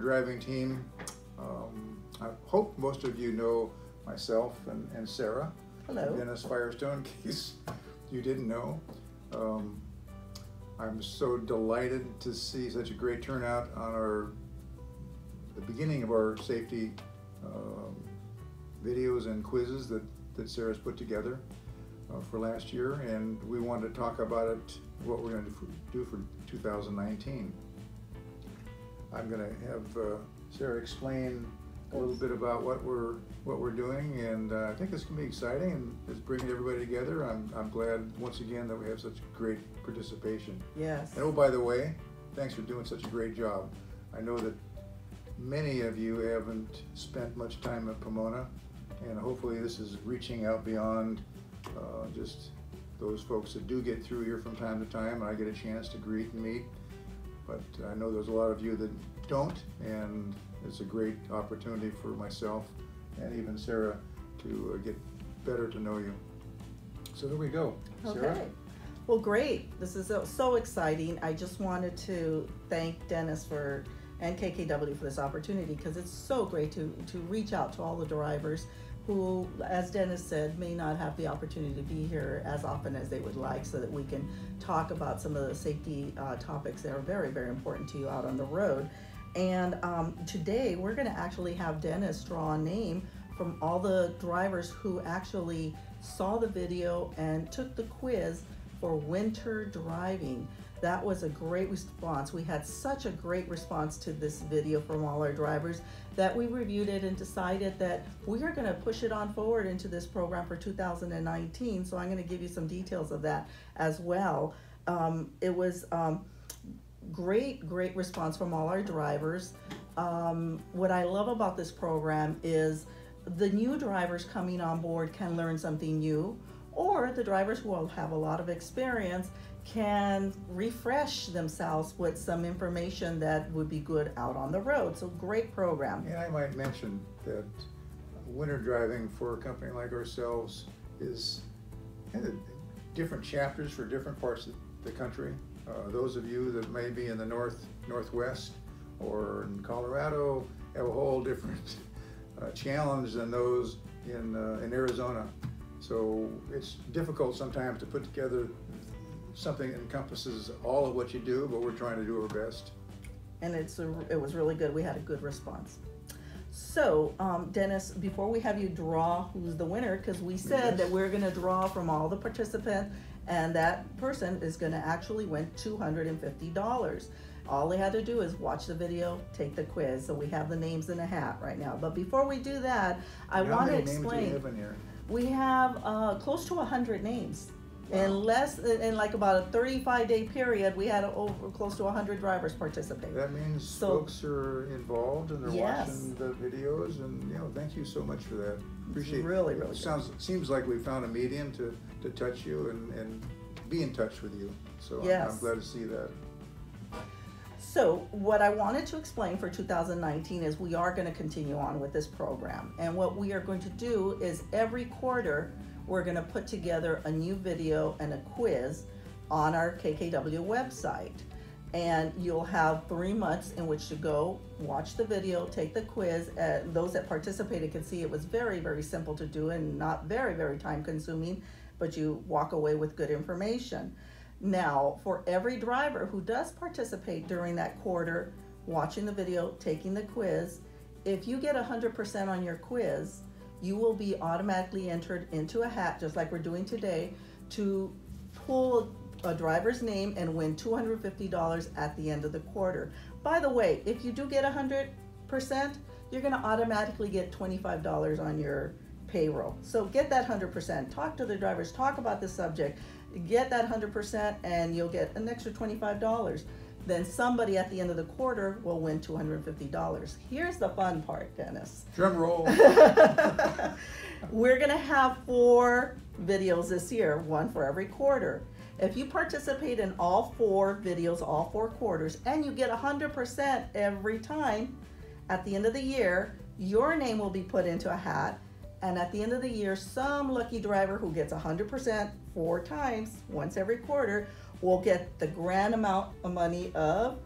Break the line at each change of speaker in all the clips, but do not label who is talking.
Driving Team. Um, I hope most of you know myself and, and Sara.
Hello.
Dennis Firestone, in case you didn't know. Um, I'm so delighted to see such a great turnout on our the beginning of our safety um, videos and quizzes that, that Sara's put together uh, for last year, and we wanted to talk about it, what we're going to do for 2019. I'm going to have uh, Sara explain a little bit about what we're what we're doing, and uh, I think it's going to be exciting and it's bringing everybody together. I'm, I'm glad once again that we have such great participation.
Yes.
And oh, by the way, thanks for doing such a great job. I know that many of you haven't spent much time at Pomona, and hopefully this is reaching out beyond uh, just those folks that do get through here from time to time, and I get a chance to greet and meet. But I know there's a lot of you that don't, and it's a great opportunity for myself and even Sara to uh, get better to know you. So there we go. Sara?
Okay. Well, great. This is so exciting. I just wanted to thank Dennis for and KKW for this opportunity because it's so great to to reach out to all the drivers who, as Dennis said, may not have the opportunity to be here as often as they would like, so that we can talk about some of the safety uh, topics that are very very important to you out on the road. And um, today we're going to actually have Dennis draw a name from all the drivers who actually saw the video and took the quiz for winter driving. That was a great response. We had such a great response to this video from all our drivers that we reviewed it and decided that we are going to push it on forward into this program for 2019. So I'm going to give you some details of that as well. Um, it was um, great, great response from all our drivers. Um, what I love about this program is the new drivers coming on board can learn something new, or the drivers who will have a lot of experience can refresh themselves with some information that would be good out on the road. So, great program.
And I might mention that winter driving for a company like ourselves is kind of different chapters for different parts of the country. Uh, those of you that may be in the north, northwest, or in Colorado have a whole different uh, challenge than those in uh, in Arizona. So it's difficult sometimes to put together something that encompasses all of what you do, but we're trying to do our best.
and it's a, it was really good. We had a good response. So, um, Dennis, before we have you draw who's the winner, because we said
Yes.
that we're going to draw from all the participants, and that person is going to actually win two hundred and fifty dollars. All they had to do is watch the video, take the quiz. So we have the names in a hat right now. But before we do that, I want to
many names do you
explain.
Have in here?
We have uh, close to 100 names.
Wow.
In less, in like about a 35 day period, we had over close to 100 drivers participate.
That means
So-
folks are involved and they're
Yes.
watching the videos and, you know, thank you so much for that. Appreciate.
really,
it.
really good.
Sounds, seems like we found a medium to, to touch you and, and be in touch with you. So I'm- I'm glad to see that.
So, what I wanted to explain for 2019 is we are going to continue on with this program. And what we are going to do is every quarter, we're going to put together a new video and a quiz on our KKW website. And you'll have three months in which to go watch the video, take the quiz. Uh, those that participated can see it was very, very simple to do and not very, very time consuming, but you walk away with good information. Now, for every driver who does participate during that quarter, watching the video, taking the quiz, if you get 100% on your quiz, you will be automatically entered into a hat, just like we're doing today, to pull a driver's name and win $250 at the end of the quarter. By the way, if you do get 100%, you're going to automatically get $25 on your payroll. So get that 100%. Talk to the drivers, talk about the subject, get that 100%, and you'll get an extra $25. Then somebody at the end of the quarter will win $250. Here's the fun part, Dennis.
Drum roll.
We're gonna have four videos this year, one for every quarter. If you participate in all four videos, all four quarters, and you get 100% every time, at the end of the year, your name will be put into a hat. And at the end of the year, some lucky driver who gets 100% four times, once every quarter, will get the grand amount of money of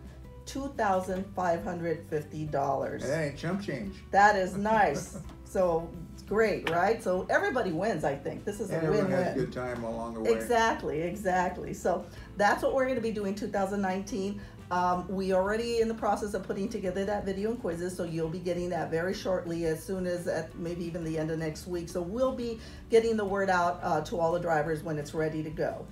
two thousand five hundred fifty dollars.
And that ain't chump change.
That is nice. so great, right? So everybody wins. I think this is
And
a
everyone has a
win-win.
good time along the way.
Exactly, exactly. So that's what we're going to be doing 2019. Um, we already in the process of putting together that video and quizzes, so you'll be getting that very shortly, as soon as at maybe even the end of next week. So we'll be getting the word out uh, to all the drivers when it's ready to go.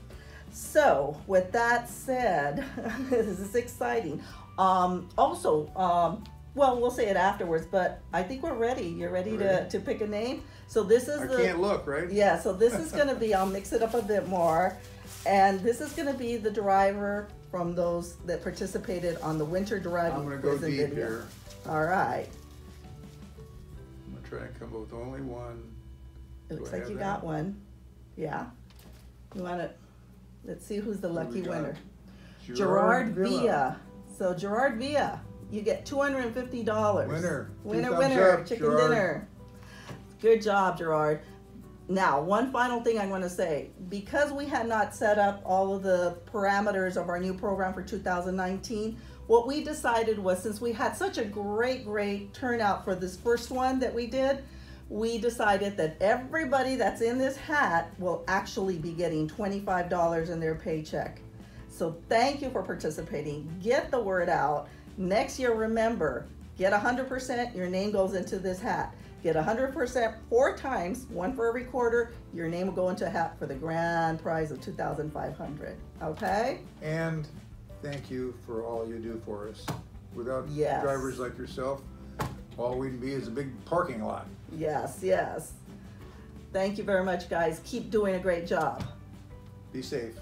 So with that said, this is exciting. Um, also, um, well, we'll say it afterwards, but I think we're ready. You're ready to, to pick a name. So this is
I
the
can't look, right?
yeah, so this is gonna be, I'll mix it up a bit more. And this is gonna be the driver from those that participated on the winter driving
I'm gonna go deep
video.
here.
All right,
I'm gonna try and come up with only one.
it
Do
looks
I
like you
that?
got one. Yeah. You wanna, let's see who's the lucky winner. Gerard Villa. So Gerard Villa, you get two hundred and fifty dollars.
Winner.
Winner, winner,
up,
chicken
Gerard.
dinner. Good job, Gerard. Now, one final thing I want to say. Because we had not set up all of the parameters of our new program for 2019, what we decided was since we had such a great, great turnout for this first one that we did, we decided that everybody that's in this hat will actually be getting $25 in their paycheck. So thank you for participating. Get the word out. Next year, remember, get 100%, your name goes into this hat. Get 100% four times, one for every quarter, your name will go into a hat for the grand prize of 2500 Okay?
And thank you for all you do for us. Without
Yes.
drivers like yourself, all we'd be is a big parking lot.
Yes, yes. Thank you very much, guys. Keep doing a great job.
Be safe.